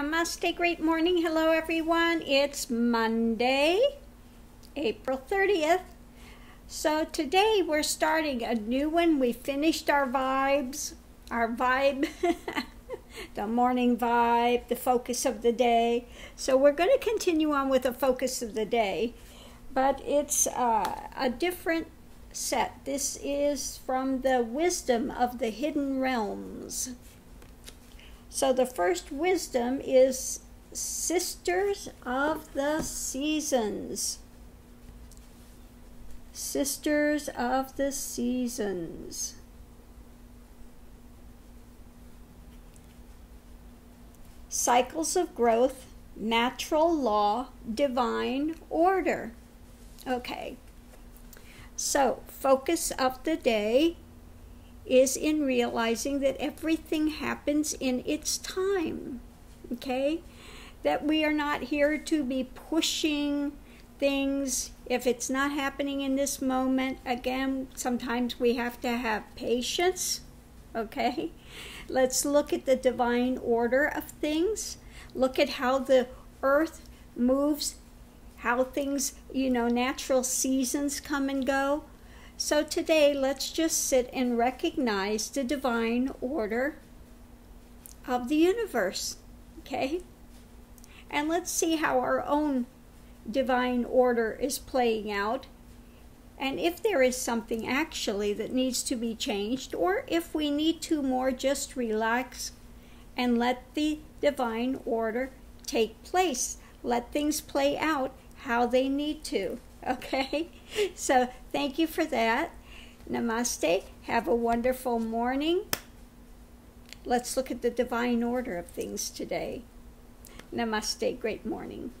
Namaste, great morning. Hello, everyone. It's Monday, April 30th. So, today we're starting a new one. We finished our vibes, our vibe, the morning vibe, the focus of the day. So, we're going to continue on with the focus of the day, but it's uh, a different set. This is from the wisdom of the hidden realms. So the first wisdom is Sisters of the Seasons. Sisters of the Seasons. Cycles of growth, natural law, divine order. Okay. So, focus of the day is in realizing that everything happens in its time. Okay? That we are not here to be pushing things. If it's not happening in this moment, again, sometimes we have to have patience. Okay? Let's look at the divine order of things. Look at how the earth moves, how things, you know, natural seasons come and go. So today, let's just sit and recognize the divine order of the universe, okay? And let's see how our own divine order is playing out. And if there is something actually that needs to be changed, or if we need to more just relax and let the divine order take place, let things play out how they need to. Okay? So thank you for that. Namaste. Have a wonderful morning. Let's look at the divine order of things today. Namaste. Great morning.